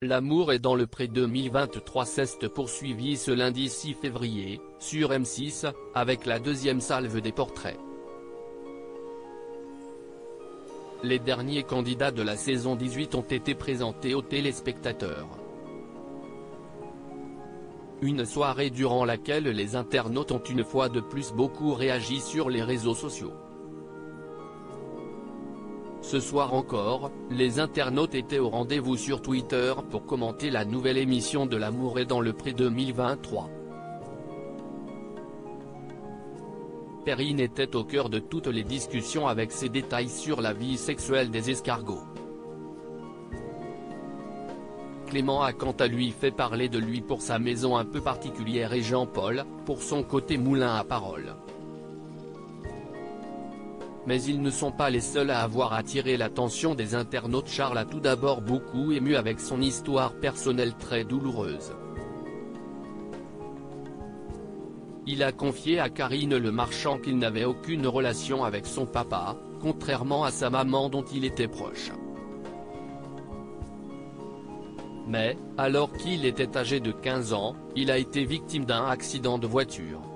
L'amour est dans le pré 2023 s'est poursuivi ce lundi 6 février, sur M6, avec la deuxième salve des portraits. Les derniers candidats de la saison 18 ont été présentés aux téléspectateurs. Une soirée durant laquelle les internautes ont une fois de plus beaucoup réagi sur les réseaux sociaux. Ce soir encore, les internautes étaient au rendez-vous sur Twitter pour commenter la nouvelle émission de L'amour est dans le pré 2023. Perrine était au cœur de toutes les discussions avec ses détails sur la vie sexuelle des escargots. Clément a quant à lui fait parler de lui pour sa maison un peu particulière et Jean-Paul, pour son côté moulin à parole mais ils ne sont pas les seuls à avoir attiré l'attention des internautes Charles a tout d'abord beaucoup ému avec son histoire personnelle très douloureuse. Il a confié à Karine le marchand qu'il n'avait aucune relation avec son papa, contrairement à sa maman dont il était proche. Mais, alors qu'il était âgé de 15 ans, il a été victime d'un accident de voiture.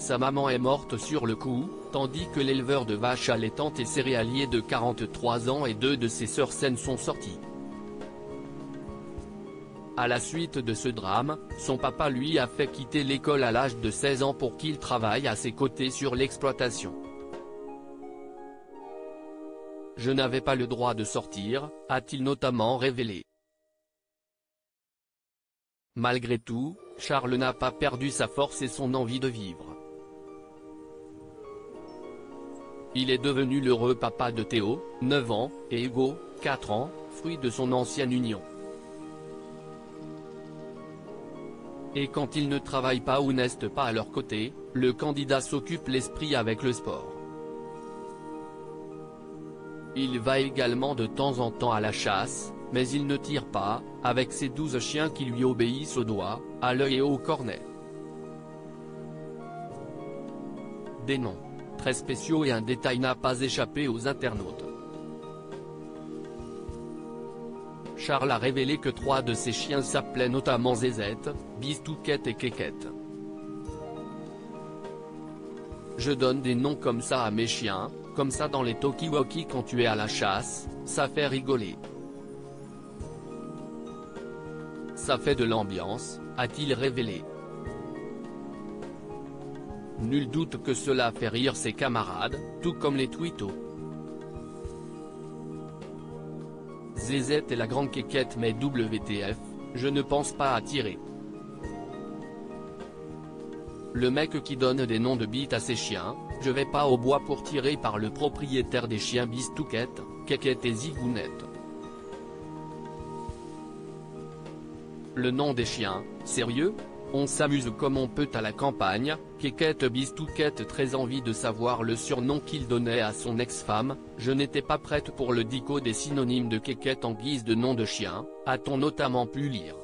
Sa maman est morte sur le coup, tandis que l'éleveur de vaches allaitantes et céréalier de 43 ans et deux de ses sœurs saines sont sortis. À la suite de ce drame, son papa lui a fait quitter l'école à l'âge de 16 ans pour qu'il travaille à ses côtés sur l'exploitation. Je n'avais pas le droit de sortir, a-t-il notamment révélé. Malgré tout, Charles n'a pas perdu sa force et son envie de vivre. Il est devenu l'heureux papa de Théo, 9 ans, et Hugo, 4 ans, fruit de son ancienne union. Et quand il ne travaille pas ou n'est pas à leur côté, le candidat s'occupe l'esprit avec le sport. Il va également de temps en temps à la chasse, mais il ne tire pas, avec ses douze chiens qui lui obéissent au doigt, à l'œil et au cornet. Des noms très spéciaux et un détail n'a pas échappé aux internautes. Charles a révélé que trois de ses chiens s'appelaient notamment Zézette, Bistouquette et Kékette. Je donne des noms comme ça à mes chiens, comme ça dans les Tokiwoki quand tu es à la chasse, ça fait rigoler. Ça fait de l'ambiance, a-t-il révélé. Nul doute que cela fait rire ses camarades, tout comme les twittos. Zézette est la grande quéquette mais WTF, je ne pense pas à tirer. Le mec qui donne des noms de bites à ses chiens, je vais pas au bois pour tirer par le propriétaire des chiens Bistouquette, Kékette et Zigounette. Le nom des chiens, sérieux? On s'amuse comme on peut à la campagne, Kékette Bistouquette très envie de savoir le surnom qu'il donnait à son ex-femme, je n'étais pas prête pour le dico des synonymes de Kékette en guise de nom de chien, a-t-on notamment pu lire.